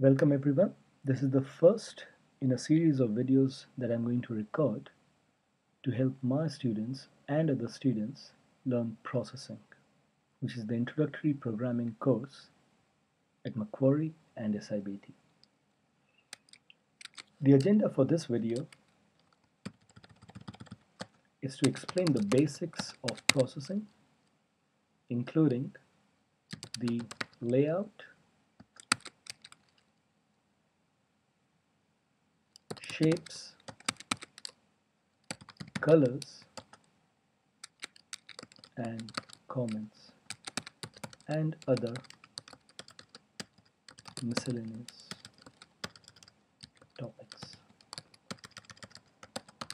Welcome everyone. This is the first in a series of videos that I'm going to record to help my students and other students learn processing, which is the introductory programming course at Macquarie and SIBT. The agenda for this video is to explain the basics of processing, including the layout, shapes, colors, and comments, and other miscellaneous topics,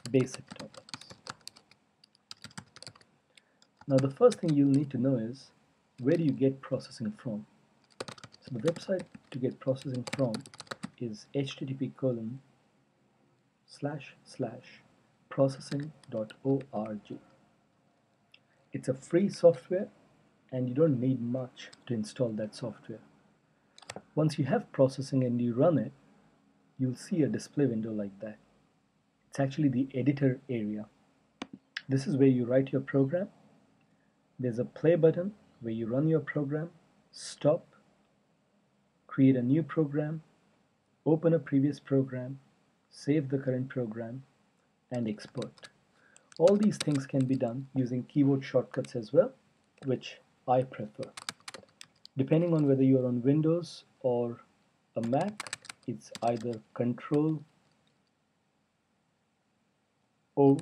basic topics. Now the first thing you'll need to know is where do you get processing from? So the website to get processing from is http colon slash slash processing.org. It's a free software and you don't need much to install that software. Once you have processing and you run it, you'll see a display window like that. It's actually the editor area. This is where you write your program. There's a play button where you run your program, stop, create a new program, open a previous program, save the current program, and export. All these things can be done using keyboard shortcuts as well, which I prefer. Depending on whether you're on Windows or a Mac, it's either Control O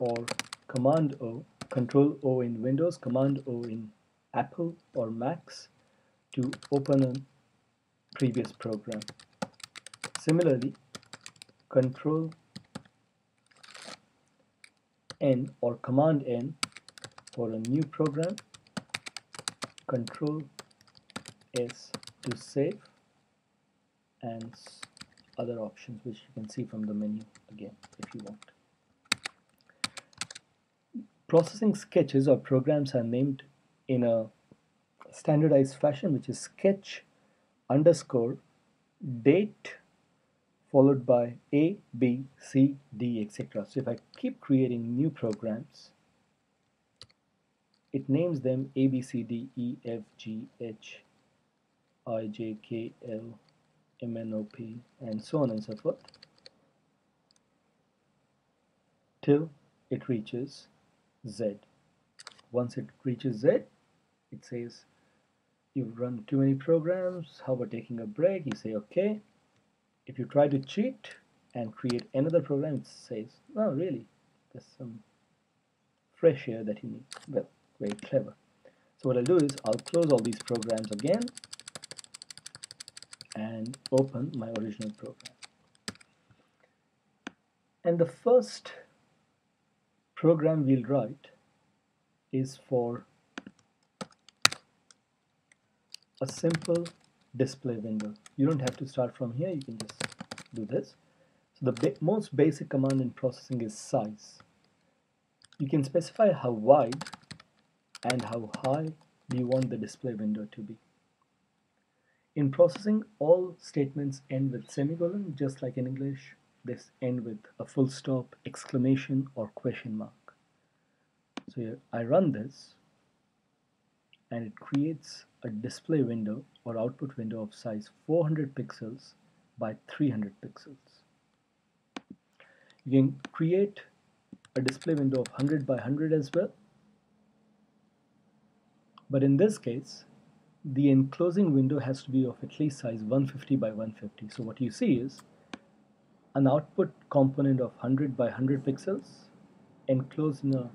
or Command O, Control O in Windows, Command O in Apple or Macs to open a previous program. Similarly, Control N or Command N for a new program, Control S to save, and other options which you can see from the menu again if you want. Processing sketches or programs are named in a standardized fashion which is sketch underscore date followed by A, B, C, D, etc. So if I keep creating new programs, it names them A, B, C, D, E, F, G, H, I, J, K, L, M, N, O, P, and so on and so forth, till it reaches Z. Once it reaches Z, it says, you've run too many programs, how about taking a break? You say, okay, if you try to cheat and create another program it says oh really? There's some fresh air that you need. Well very clever. So what I'll do is I'll close all these programs again and open my original program. And the first program we'll write is for a simple display window. You don't have to start from here, you can just do this. So the ba most basic command in processing is size. You can specify how wide and how high do you want the display window to be. In processing, all statements end with semicolon, just like in English. This end with a full stop, exclamation, or question mark. So here, I run this, and it creates a display window or output window of size 400 pixels by 300 pixels. You can create a display window of 100 by 100 as well. But in this case, the enclosing window has to be of at least size 150 by 150. So what you see is an output component of 100 by 100 pixels enclosed in a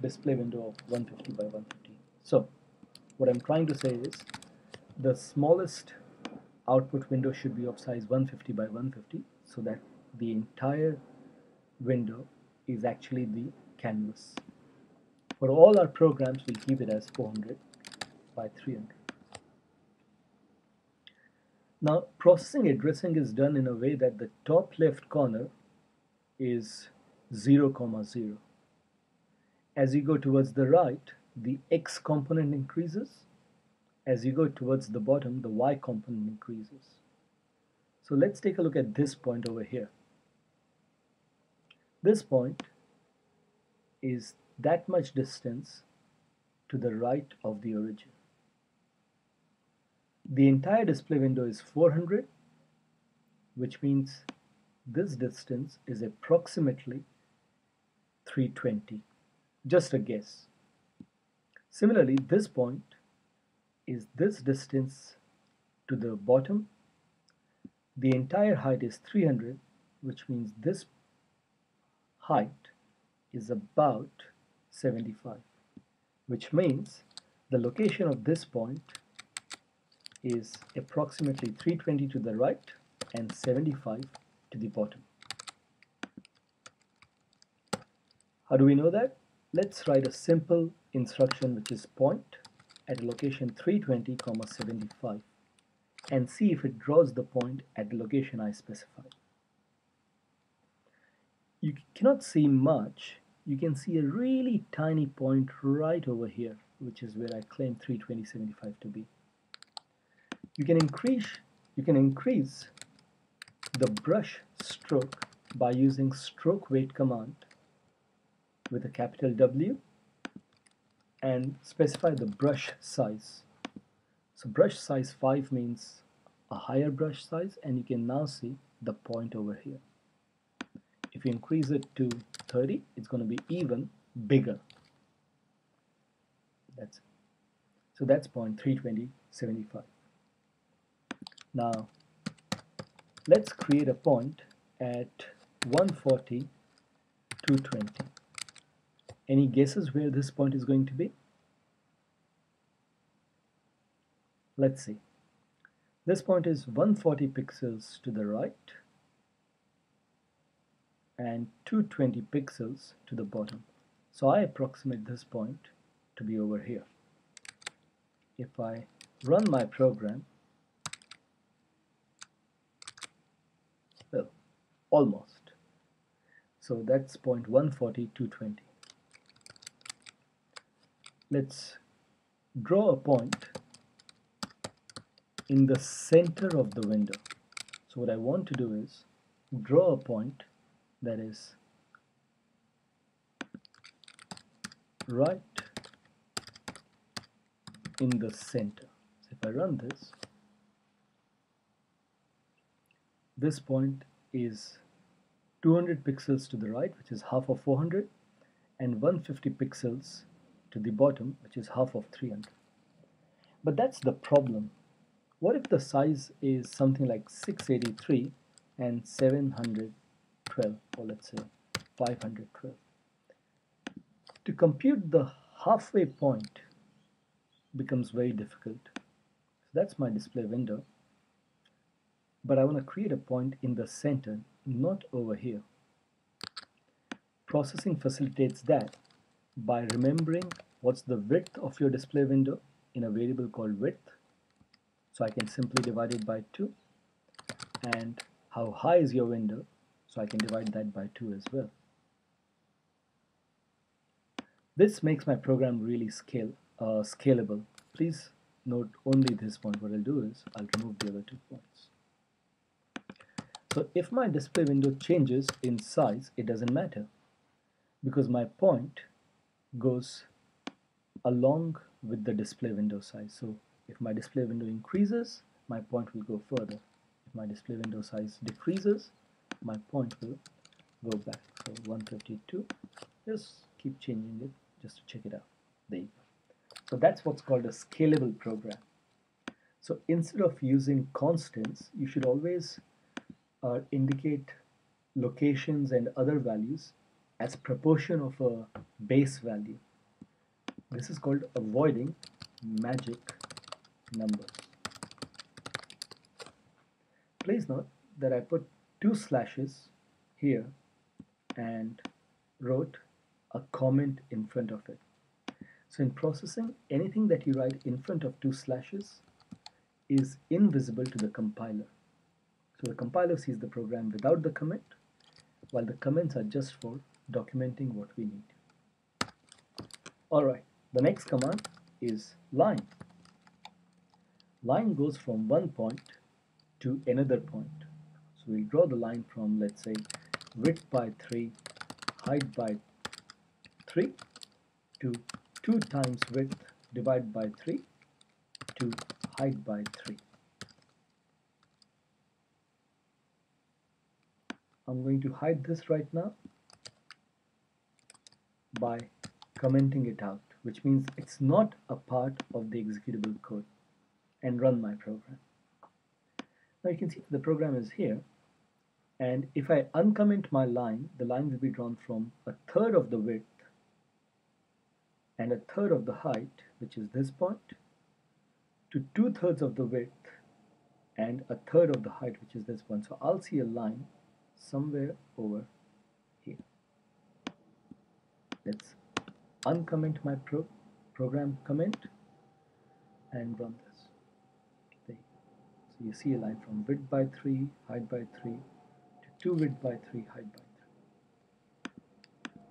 display window of 150 by 150. So what I'm trying to say is the smallest output window should be of size 150 by 150 so that the entire window is actually the canvas. For all our programs, we'll keep it as 400 by 300. Now, processing addressing is done in a way that the top left corner is 0, comma 0. As you go towards the right, the x component increases as you go towards the bottom, the y component increases. So let's take a look at this point over here. This point is that much distance to the right of the origin. The entire display window is 400 which means this distance is approximately 320 just a guess similarly this point is this distance to the bottom the entire height is 300 which means this height is about 75 which means the location of this point is approximately 320 to the right and 75 to the bottom. How do we know that? Let's write a simple instruction which is point at location 320 comma 75 and see if it draws the point at the location I specified. You cannot see much, you can see a really tiny point right over here which is where I claim 320.75 to be. You can increase you can increase the brush stroke by using stroke weight command with a capital W and specify the brush size. So brush size 5 means a higher brush size and you can now see the point over here. If you increase it to 30 it's going to be even bigger. That's it. So that's point 320 75. Now let's create a point at 140 220 any guesses where this point is going to be let's see this point is 140 pixels to the right and 220 pixels to the bottom so I approximate this point to be over here if I run my program well, almost. So that's point 140, 220. Let's draw a point in the center of the window. So what I want to do is draw a point that is right in the center. So if I run this, this point is 200 pixels to the right which is half of 400 and 150 pixels to the bottom which is half of 300 but that's the problem. What if the size is something like 683 and 712 or let's say 512 to compute the halfway point becomes very difficult. So that's my display window. But I want to create a point in the center not over here. Processing facilitates that by remembering what's the width of your display window in a variable called width. So I can simply divide it by 2 and how high is your window so I can divide that by 2 as well. This makes my program really scale uh, scalable. Please note only this point. What I'll do is I'll remove the other two points. So if my display window changes in size, it doesn't matter because my point goes along with the display window size. So if my display window increases, my point will go further. If my display window size decreases, my point will go back. So 152, just keep changing it just to check it out. There you go. So that's what's called a scalable program. So instead of using constants, you should always uh, indicate locations and other values as proportion of a base value. This is called avoiding magic numbers. Please note that I put two slashes here and wrote a comment in front of it. So in processing, anything that you write in front of two slashes is invisible to the compiler. So the compiler sees the program without the comment, while the comments are just for documenting what we need. Alright, the next command is line. line goes from one point to another point. So we'll draw the line from let's say width by 3, height by 3 to 2 times width divided by 3 to height by 3. I'm going to hide this right now by commenting it out which means it's not a part of the executable code and run my program. Now you can see the program is here and if I uncomment my line the line will be drawn from a third of the width and a third of the height which is this point to two-thirds of the width and a third of the height which is this one so I'll see a line somewhere over let's uncomment my pro program comment and run this there. so you see a line from width by 3 height by 3 to 2 width by 3 height by 3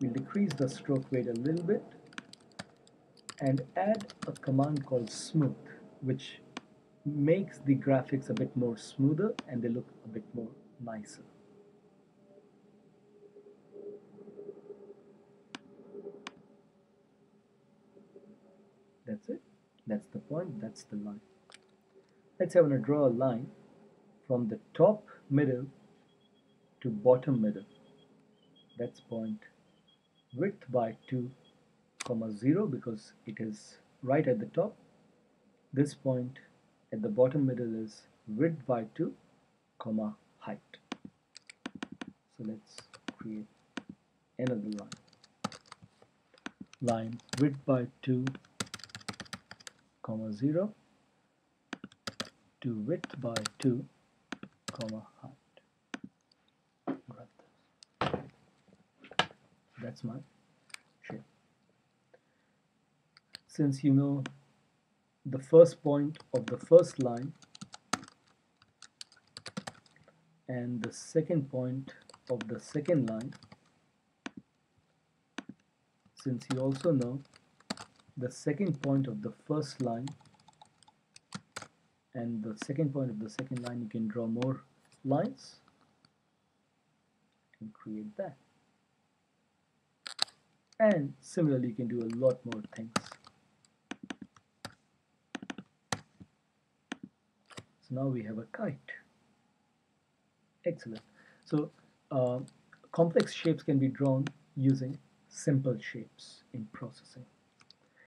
we'll decrease the stroke weight a little bit and add a command called smooth which makes the graphics a bit more smoother and they look a bit more nicer. That's it. That's the point. That's the line. Let's I want to draw a line from the top middle to bottom middle. That's point width by 2 comma 0 because it is right at the top. This point at the bottom middle is width by 2 comma height. So let's create another line. Line width by 2 comma 0 to width by 2 comma height. That's my shape. since you know the first point of the first line and the second point of the second line since you also know the second point of the first line and the second point of the second line you can draw more lines and create that. And similarly you can do a lot more things. So now we have a kite. Excellent. So uh, complex shapes can be drawn using simple shapes in processing